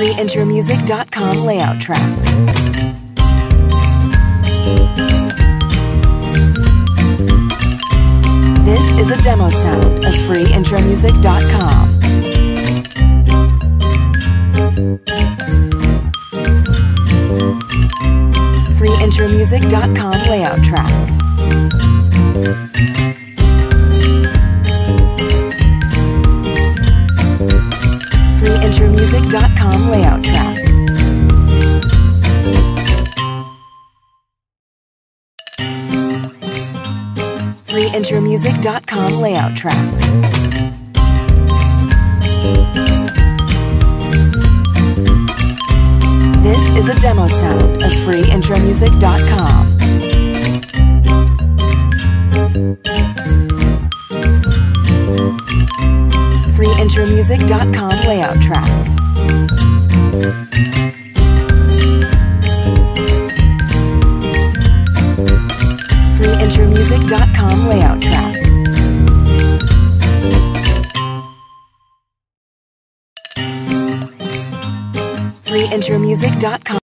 FreeIntroMusic.com layout track. This is a demo sound of FreeIntroMusic.com. FreeIntroMusic.com layout track. FreeIntroMusic.com layout track. FreeIntroMusic.com layout track. This is a demo sound of FreeIntroMusic.com. FreeIntroMusic.com layout track. FreeIntroMusic.com layout track. FreeIntroMusic.com